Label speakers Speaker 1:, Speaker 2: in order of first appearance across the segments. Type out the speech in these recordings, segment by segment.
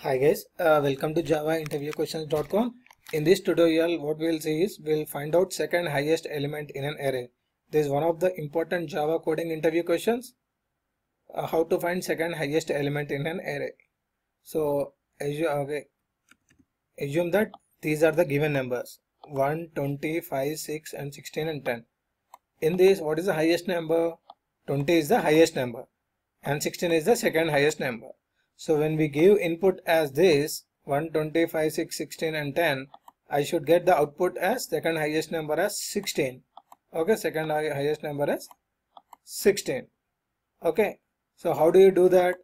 Speaker 1: Hi guys, uh, welcome to javainterviewquestions.com. In this tutorial, what we will see is we will find out second highest element in an array. This is one of the important Java coding interview questions. Uh, how to find second highest element in an array. So, assume, okay, assume that these are the given numbers 1, 20, 5, 6 and 16 and 10. In this, what is the highest number? 20 is the highest number and 16 is the second highest number. So when we give input as this 125, 6, 16 and 10, I should get the output as second highest number as 16. Okay, second highest number as 16. Okay, so how do you do that?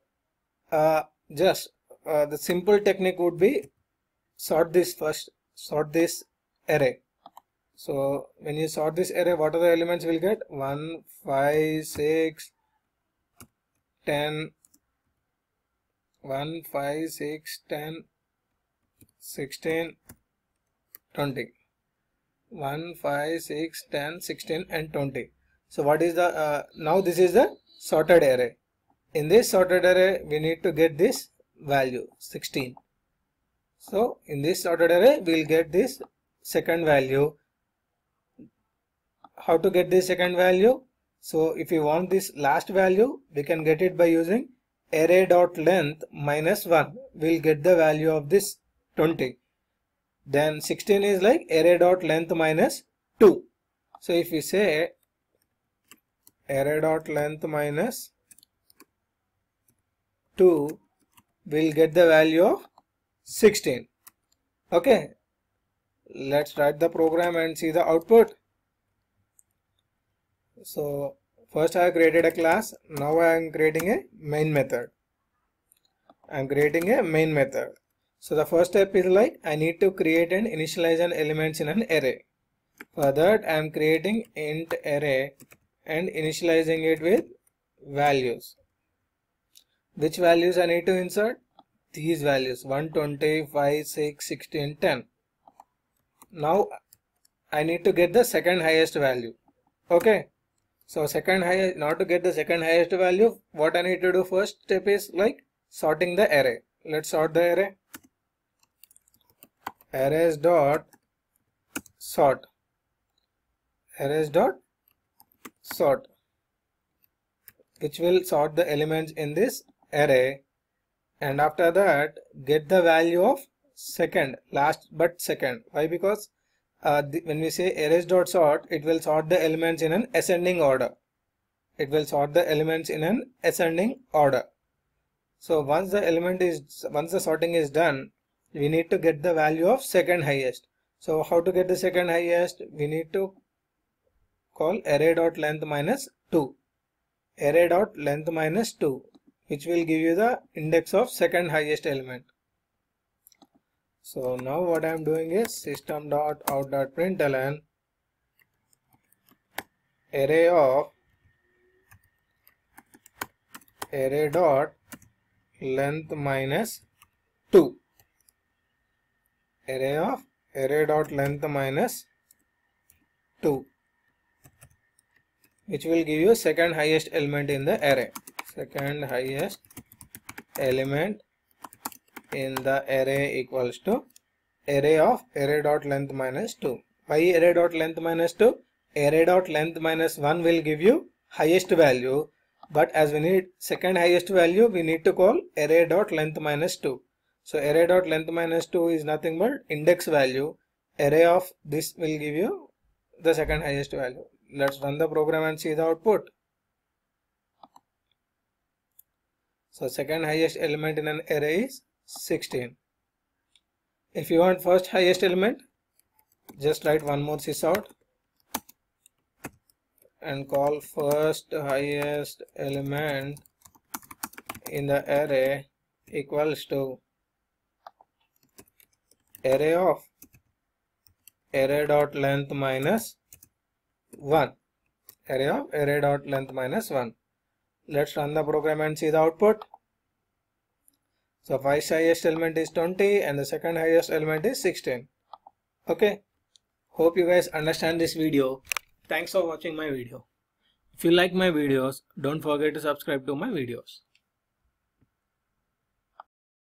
Speaker 1: Uh, just uh, the simple technique would be sort this first, sort this array. So when you sort this array, what are the elements we'll get? 1, 5, 6, 10, 1, 5, 6, 10, 16, 20. 1, 5, 6, 10, 16 and 20. So what is the, uh, now this is the sorted array. In this sorted array, we need to get this value 16. So in this sorted array, we will get this second value. How to get this second value? So if you want this last value, we can get it by using array dot length minus 1 will get the value of this 20 then 16 is like array dot length minus 2 so if we say array dot length minus 2 will get the value of 16 okay. Let's write the program and see the output. So First I created a class. Now I am creating a main method. I am creating a main method. So the first step is like I need to create and initialize an elements in an array. For that I am creating int array and initializing it with values. Which values I need to insert? These values 120, 5, 6, 16, 10. Now I need to get the second highest value. Okay. So second highest, now to get the second highest value, what I need to do first step is like sorting the array. Let's sort the array. Arrays dot sort. Arrays dot sort, which will sort the elements in this array, and after that get the value of second, last but second. Why? Because uh, when we say arrays dot sort, it will sort the elements in an ascending order. It will sort the elements in an ascending order. So once the element is, once the sorting is done, we need to get the value of second highest. So how to get the second highest? We need to call array dot length minus 2. Array dot length minus 2, which will give you the index of second highest element. So now what I am doing is system dot out dot array of array dot length minus 2 array of array dot length minus 2 which will give you second highest element in the array. Second highest element in the array equals to array of array dot length minus 2. Why array dot length minus 2? Array dot length minus 1 will give you highest value but as we need second highest value we need to call array dot length minus 2. So array dot length minus 2 is nothing but index value array of this will give you the second highest value. Let's run the program and see the output. So second highest element in an array is 16. If you want first highest element, just write one more sysout and call first highest element in the array equals to array of array dot length minus 1 array of array dot length minus 1 let's run the program and see the output so first highest element is 20 and the second highest element is 16. Okay. Hope you guys understand this video. Thanks for watching my video. If you like my videos, don't forget to subscribe to my videos.